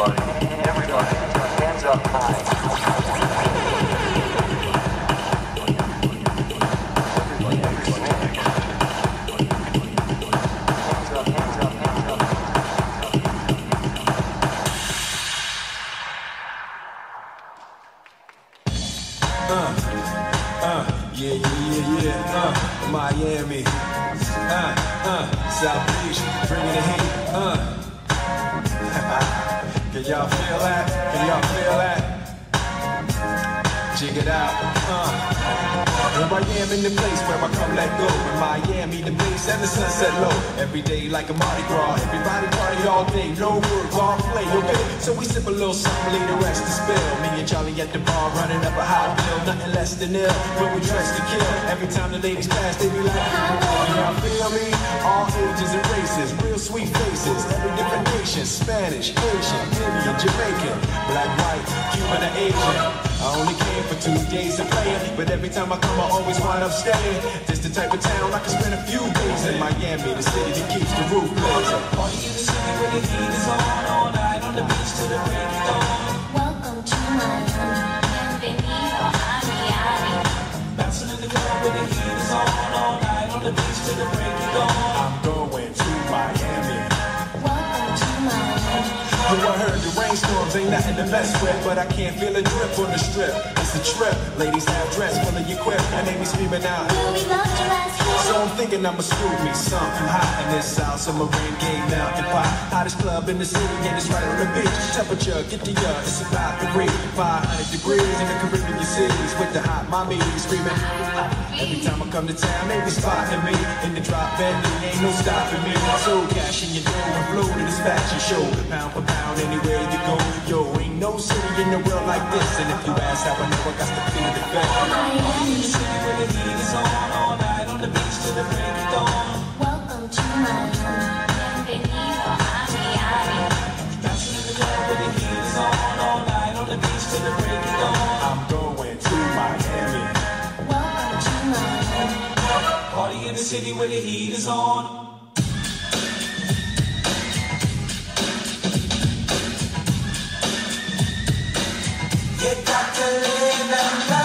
everybody, everybody, hands up high. Yeah, yeah, yeah. Uh, Miami. Uh, uh, South Beach, bringing the heat. Uh. Can y'all feel that? Can y'all feel that? Check it out. Uh. Here I am in the place where I come let go. In Miami, the bass and the sunset low. Every day like a Mardi Gras. Everybody party all day. No words, all play, okay? So we sip a little something, leave the rest to spill. Me and Charlie at the bar running up a high bill. Nothing less than ill. When we dress to kill. Every time the ladies pass, they be like, Y'all feel me? All ages and races. Real sweet faces. Every different nation. Spanish, Haitian, Indian, Jamaican. Black, white, Cuban, or Asian. I only came for two days of playing, but every time I come, I always wind up staying. This the type of town I can spend a few days in Miami, the city that keeps the roof blazing. Party in the city where the heat is on all night on the beach till the break of dawn. Welcome to Miami. Bienvenido a Miami. Bouncing in the club where the heat is on all night on the beach till the break of dawn. Ain't nothing to mess with, but I can't feel a drip on the strip. It's a trip. Ladies have dress full of your quip, and they be screaming out. Will we love to last? So I'm thinking I'ma screw me something hot in this South Summer rain game mountain pot. Hottest club in the city and it's right on the beach. Temperature, get the uh, it's about reach 500 degrees in the Caribbean cities with the hot mommy screaming. Every time I come to town, they be spotting me in the drop Bentley, ain't no stopping me. So cash in your dough and flow to this fashion show, pound for pound anywhere you go. Yo, ain't no city in the world like this. And if you ask how I know, I got to feel the fact. Miami. City where the heat is on all night on the beach till the break of dawn. Welcome to Miami. Bienvenido a Miami. Bouncing in the club where the heat is on all night on the beach till the break of dawn. I'm going to Miami. Welcome to Miami. Party in the city where the heat is on. You got to live and love.